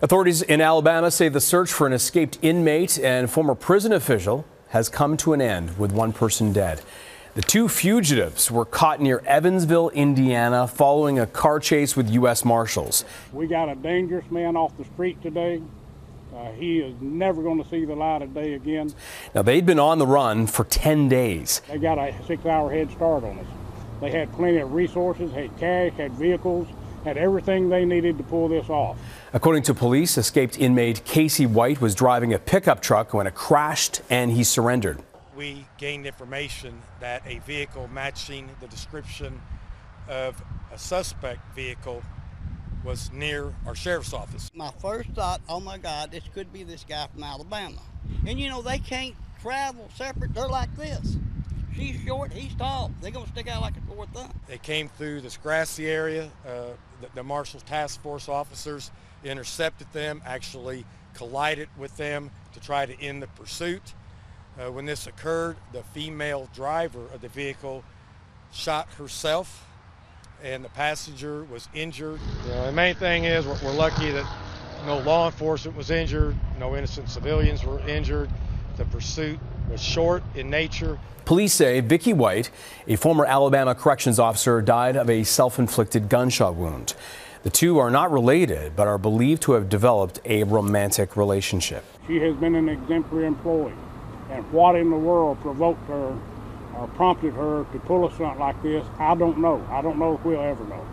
Authorities in Alabama say the search for an escaped inmate and former prison official has come to an end with one person dead. The two fugitives were caught near Evansville, Indiana, following a car chase with U.S. Marshals. We got a dangerous man off the street today. Uh, he is never going to see the light of day again. Now, they'd been on the run for 10 days. They got a six hour head start on us. They had plenty of resources, had cash, had vehicles, had everything they needed to pull this off. According to police, escaped inmate Casey White was driving a pickup truck when it crashed and he surrendered. We gained information that a vehicle matching the description of a suspect vehicle was near our sheriff's office. My first thought, oh my God, this could be this guy from Alabama. And you know, they can't travel separate. They're like this. She's short, he's tall. They're going to stick out like a sore thumb. They came through this grassy area. Uh, the, the Marshal Task Force officers intercepted them, actually collided with them to try to end the pursuit. Uh, when this occurred, the female driver of the vehicle shot herself and the passenger was injured. You know, the main thing is we're, we're lucky that no law enforcement was injured, no innocent civilians were injured. The pursuit was short in nature. Police say Vicky White, a former Alabama corrections officer, died of a self-inflicted gunshot wound. The two are not related, but are believed to have developed a romantic relationship. She has been an exemplary employee. And what in the world provoked her or prompted her to pull a stunt like this, I don't know. I don't know if we'll ever know.